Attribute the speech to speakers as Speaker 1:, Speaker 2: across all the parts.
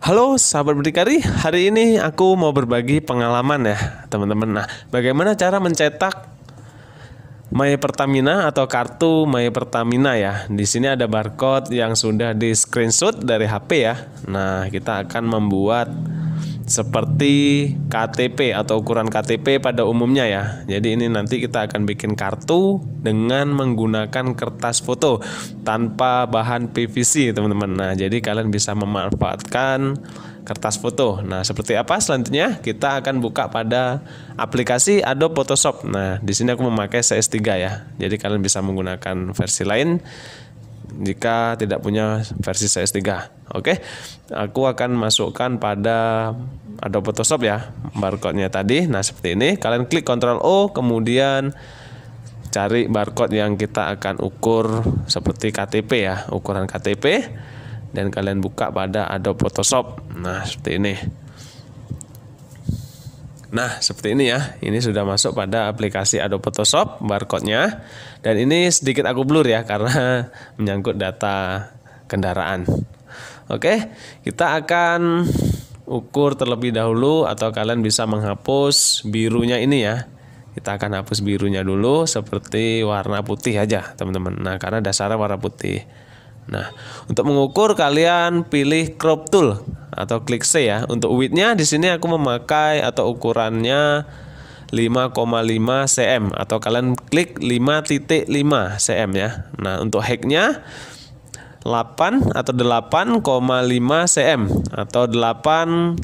Speaker 1: Halo sahabat berdikari, hari ini aku mau berbagi pengalaman ya teman-teman. Nah, bagaimana cara mencetak My Pertamina atau kartu My Pertamina ya. Di sini ada barcode yang sudah di screenshot dari HP ya. Nah, kita akan membuat seperti KTP atau ukuran KTP pada umumnya ya. Jadi ini nanti kita akan bikin kartu dengan menggunakan kertas foto tanpa bahan PVC teman-teman. Nah jadi kalian bisa memanfaatkan kertas foto. Nah seperti apa selanjutnya kita akan buka pada aplikasi Adobe Photoshop. Nah di sini aku memakai CS3 ya. Jadi kalian bisa menggunakan versi lain jika tidak punya versi CS3. Oke, aku akan masukkan pada Adobe Photoshop ya barcode-nya tadi. Nah seperti ini, kalian klik Ctrl O, kemudian cari barcode yang kita akan ukur seperti KTP ya, ukuran KTP, dan kalian buka pada Adobe Photoshop. Nah seperti ini. Nah, seperti ini ya. Ini sudah masuk pada aplikasi Adobe Photoshop barcode-nya. Dan ini sedikit aku blur ya karena menyangkut data kendaraan. Oke, kita akan ukur terlebih dahulu atau kalian bisa menghapus birunya ini ya. Kita akan hapus birunya dulu seperti warna putih aja, teman-teman. Nah, karena dasarnya warna putih. Nah, untuk mengukur kalian pilih crop tool atau klik C ya. Untuk widthnya di sini aku memakai atau ukurannya 5,5 cm atau kalian klik 5.5 cm ya. Nah, untuk height-nya 8 atau 8,5 cm atau 8.5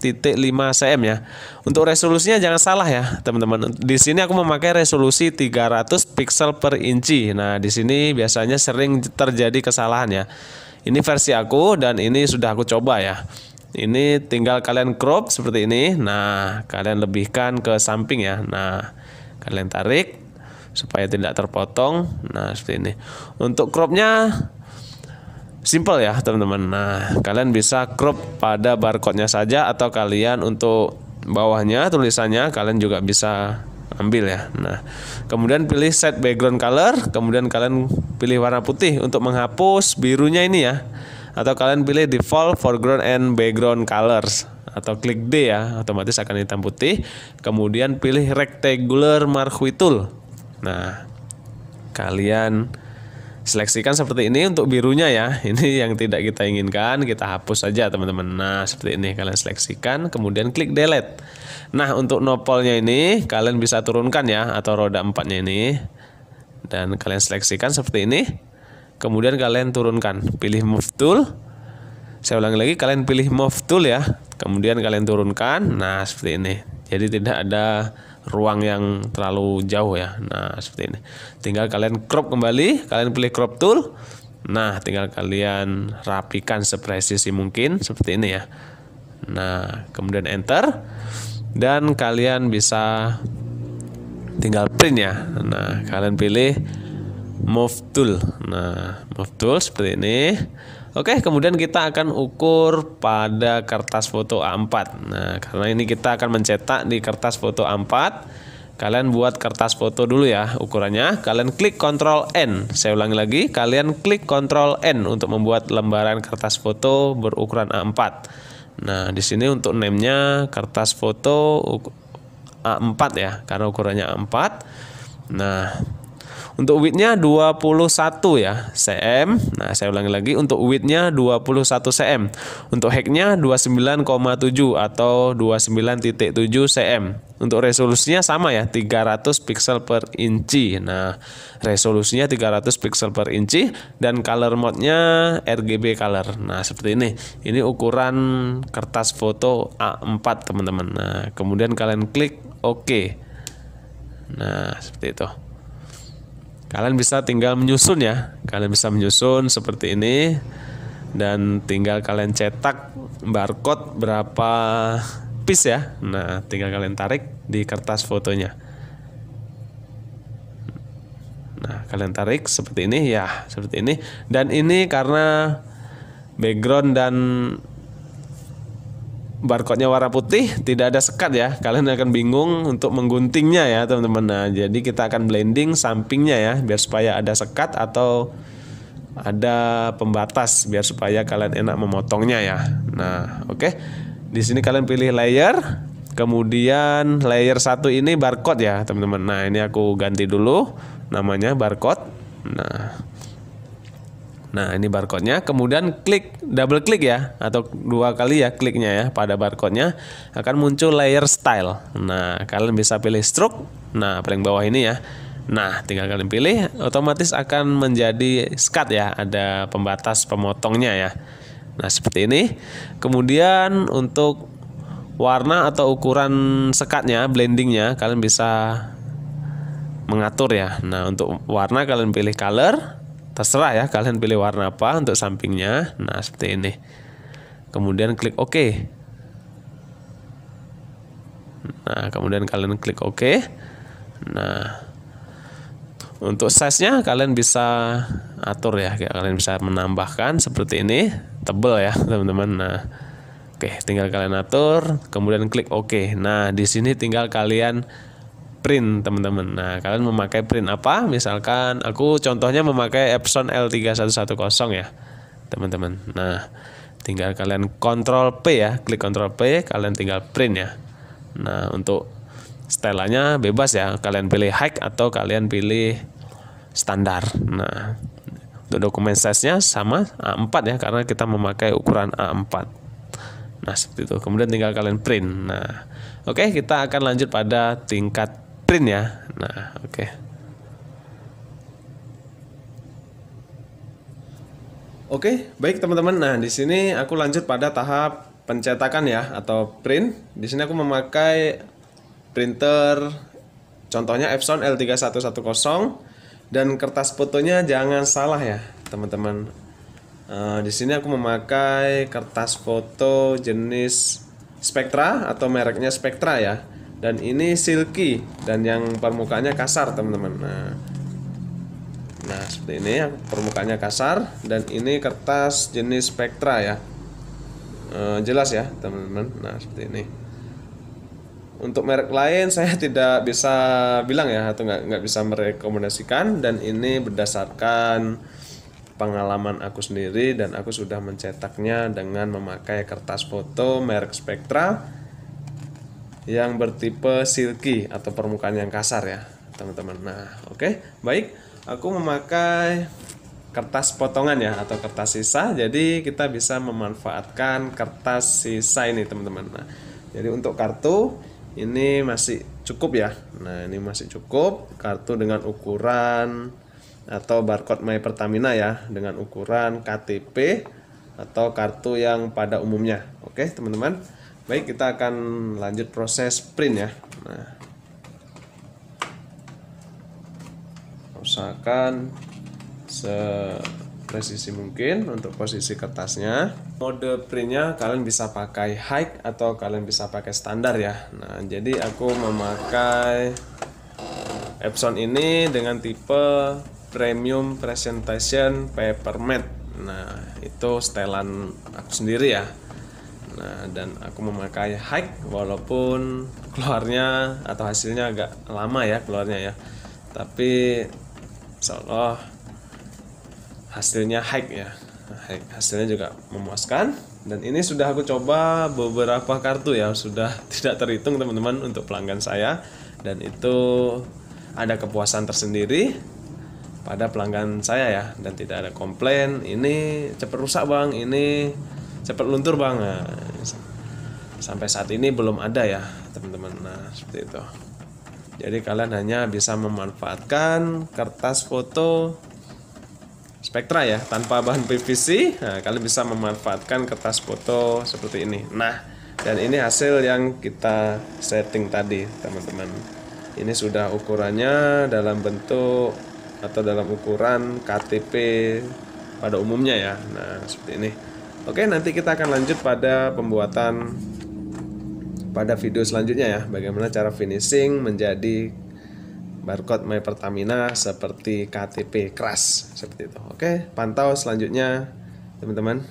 Speaker 1: cm ya. Untuk resolusinya jangan salah ya, teman-teman. Di sini aku memakai resolusi 300 pixel per inci. Nah, di sini biasanya sering terjadi kesalahan ya. Ini versi aku dan ini sudah aku coba ya. Ini tinggal kalian crop seperti ini. Nah, kalian lebihkan ke samping ya. Nah, kalian tarik supaya tidak terpotong. Nah, seperti ini. Untuk cropnya simple ya teman-teman. Nah kalian bisa crop pada barcode-nya saja atau kalian untuk bawahnya tulisannya kalian juga bisa ambil ya. Nah kemudian pilih set background color kemudian kalian pilih warna putih untuk menghapus birunya ini ya. Atau kalian pilih default foreground and background colors. Atau klik D ya otomatis akan hitam putih. Kemudian pilih rectangular marquee tool. Nah kalian seleksikan seperti ini untuk birunya ya. Ini yang tidak kita inginkan kita hapus saja teman-teman. Nah seperti ini kalian seleksikan kemudian klik delete. Nah untuk nopolnya ini kalian bisa turunkan ya atau roda empatnya ini. Dan kalian seleksikan seperti ini. Kemudian kalian turunkan. Pilih move tool. Saya ulangi lagi kalian pilih move tool ya. Kemudian kalian turunkan. Nah seperti ini. Jadi tidak ada ruang yang terlalu jauh ya. Nah, seperti ini. Tinggal kalian crop kembali, kalian pilih crop tool. Nah, tinggal kalian rapikan sepresisi mungkin seperti ini ya. Nah, kemudian enter dan kalian bisa tinggal print ya. Nah, kalian pilih move tool. Nah, move tool seperti ini. Oke, kemudian kita akan ukur pada kertas foto A4. Nah, karena ini kita akan mencetak di kertas foto A4. Kalian buat kertas foto dulu ya ukurannya. Kalian klik Ctrl N. Saya ulangi lagi, kalian klik Ctrl N untuk membuat lembaran kertas foto berukuran A4. Nah, di sini untuk name-nya kertas foto A4 ya, karena ukurannya A4. Nah, untuk widthnya 21 ya cm. Nah saya ulangi lagi untuk widthnya 21 cm. Untuk height-nya 29,7 atau 29.7 cm. Untuk resolusinya sama ya 300 pixel per inci. Nah resolusinya 300 pixel per inci dan color mode-nya RGB color. Nah seperti ini. Ini ukuran kertas foto A4 teman-teman. Nah kemudian kalian klik OK. Nah seperti itu. Kalian bisa tinggal menyusun ya. Kalian bisa menyusun seperti ini dan tinggal kalian cetak barcode berapa piece ya. Nah, tinggal kalian tarik di kertas fotonya. Nah, kalian tarik seperti ini ya, seperti ini. Dan ini karena background dan barcode-nya warna putih, tidak ada sekat ya. Kalian akan bingung untuk mengguntingnya ya, teman-teman. Nah, jadi kita akan blending sampingnya ya, biar supaya ada sekat atau ada pembatas biar supaya kalian enak memotongnya ya. Nah, oke. Okay. Di sini kalian pilih layer, kemudian layer satu ini barcode ya, teman-teman. Nah, ini aku ganti dulu namanya barcode. Nah, Nah, ini barcode-nya. Kemudian klik double klik ya atau dua kali ya kliknya ya pada barcode-nya akan muncul layer style. Nah, kalian bisa pilih stroke. Nah, paling bawah ini ya. Nah, tinggal kalian pilih, otomatis akan menjadi skat ya, ada pembatas pemotongnya ya. Nah, seperti ini. Kemudian untuk warna atau ukuran sekatnya, blendingnya, kalian bisa mengatur ya. Nah, untuk warna kalian pilih color, terserah ya kalian pilih warna apa untuk sampingnya. Nah seperti ini. Kemudian klik OK. Nah kemudian kalian klik OK. Nah untuk size nya kalian bisa atur ya kalian bisa menambahkan seperti ini. Tebel ya teman-teman. Nah Oke, tinggal kalian atur, kemudian klik OK. Nah, di sini tinggal kalian print teman-teman. Nah kalian memakai print apa? Misalkan aku contohnya memakai Epson L3110 ya teman-teman. Nah tinggal kalian Ctrl P ya, klik Ctrl P, kalian tinggal print ya. Nah untuk stylenya bebas ya, kalian pilih high atau kalian pilih standar. Nah untuk dokumen size-nya sama A4 ya karena kita memakai ukuran A4. Nah, seperti itu. Kemudian tinggal kalian print. Nah, oke, okay, kita akan lanjut pada tingkat print ya. Nah, oke. Okay. Oke, baik teman-teman. Nah, di sini aku lanjut pada tahap pencetakan ya atau print. Di sini aku memakai printer contohnya Epson L3110 dan kertas fotonya jangan salah ya, teman-teman. Uh, di sini aku memakai kertas foto jenis Spectra atau mereknya Spectra ya dan ini silky dan yang permukaannya kasar teman-teman. Nah. Nah seperti ini yang permukaannya kasar dan ini kertas jenis spektra ya. E, jelas ya teman-teman. Nah seperti ini. Untuk merek lain saya tidak bisa bilang ya atau nggak nggak bisa merekomendasikan. Dan ini berdasarkan pengalaman aku sendiri dan aku sudah mencetaknya dengan memakai kertas foto merek Spectra yang bertipe silky atau permukaan yang kasar ya teman-teman. Nah oke okay, baik. Aku memakai kertas potongan ya atau kertas sisa. Jadi kita bisa memanfaatkan kertas sisa ini teman-teman. Nah jadi untuk kartu ini masih cukup ya. Nah ini masih cukup. Kartu dengan ukuran atau barcode My Pertamina ya dengan ukuran KTP atau kartu yang pada umumnya. Oke teman-teman Baik, kita akan lanjut proses print ya. Nah, usahakan sepresisi mungkin untuk posisi kertasnya. Mode printnya kalian bisa pakai high atau kalian bisa pakai standar ya. Nah, jadi aku memakai Epson ini dengan tipe Premium Presentation Paper Matte. Nah, itu setelan aku sendiri ya Nah, dan aku memakai high walaupun keluarnya atau hasilnya agak lama ya keluarnya ya. Tapi insyaallah hasilnya high ya. High. Hasilnya juga memuaskan dan ini sudah aku coba beberapa kartu ya, sudah tidak terhitung teman-teman untuk pelanggan saya dan itu ada kepuasan tersendiri pada pelanggan saya ya dan tidak ada komplain ini cepat rusak bang ini cepat luntur bang nah, sampai saat ini belum ada ya teman-teman. Nah seperti itu. Jadi kalian hanya bisa memanfaatkan kertas foto spektra ya tanpa bahan PVC. Nah, kalian bisa memanfaatkan kertas foto seperti ini. Nah dan ini hasil yang kita setting tadi teman-teman. Ini sudah ukurannya dalam bentuk atau dalam ukuran KTP pada umumnya ya. Nah seperti ini. Oke, nanti kita akan lanjut pada pembuatan pada video selanjutnya ya, bagaimana cara finishing menjadi barcode My Pertamina seperti KTP keras seperti itu. Oke, pantau selanjutnya teman-teman.